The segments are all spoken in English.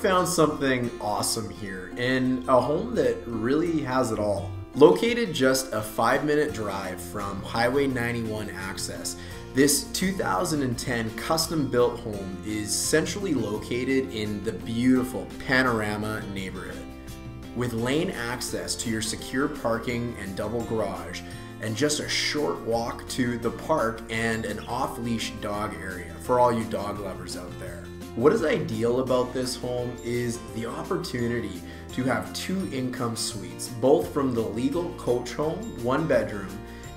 found something awesome here in a home that really has it all. Located just a five minute drive from Highway 91 access, this 2010 custom built home is centrally located in the beautiful Panorama neighborhood. With lane access to your secure parking and double garage, and just a short walk to the park and an off leash dog area for all you dog lovers out there. What is ideal about this home is the opportunity to have two income suites, both from the legal coach home, one bedroom,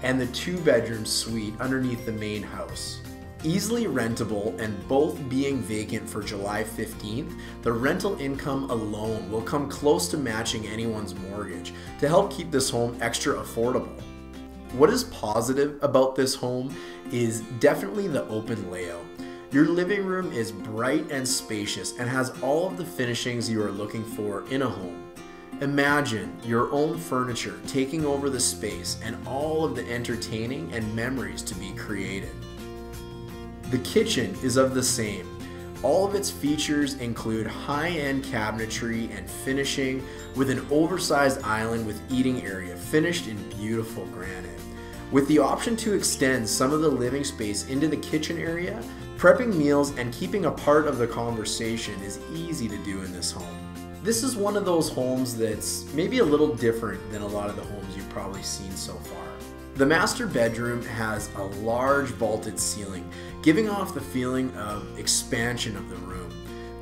and the two bedroom suite underneath the main house. Easily rentable and both being vacant for July 15th, the rental income alone will come close to matching anyone's mortgage to help keep this home extra affordable. What is positive about this home is definitely the open layout. Your living room is bright and spacious and has all of the finishings you are looking for in a home. Imagine your own furniture taking over the space and all of the entertaining and memories to be created. The kitchen is of the same. All of its features include high end cabinetry and finishing with an oversized island with eating area finished in beautiful granite. With the option to extend some of the living space into the kitchen area, prepping meals and keeping a part of the conversation is easy to do in this home. This is one of those homes that's maybe a little different than a lot of the homes you've probably seen so far. The master bedroom has a large vaulted ceiling, giving off the feeling of expansion of the room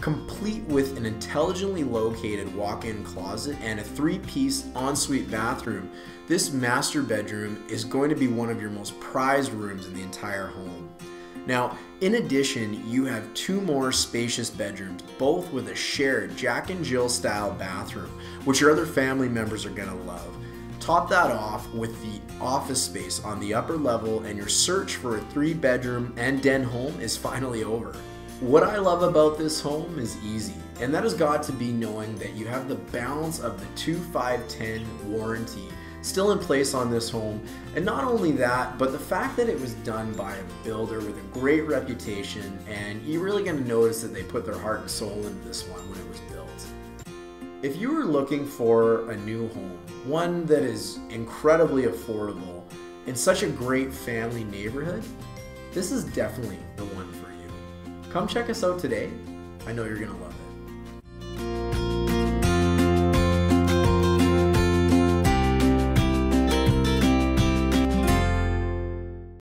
complete with an intelligently located walk-in closet and a three-piece ensuite bathroom, this master bedroom is going to be one of your most prized rooms in the entire home. Now, in addition, you have two more spacious bedrooms, both with a shared Jack and Jill style bathroom, which your other family members are gonna love. Top that off with the office space on the upper level, and your search for a three bedroom and den home is finally over. What I love about this home is easy, and that has got to be knowing that you have the balance of the 2510 warranty still in place on this home. And not only that, but the fact that it was done by a builder with a great reputation, and you're really going to notice that they put their heart and soul into this one when it was built. If you are looking for a new home, one that is incredibly affordable in such a great family neighborhood, this is definitely the one for you. Come check us out today. I know you're going to love it.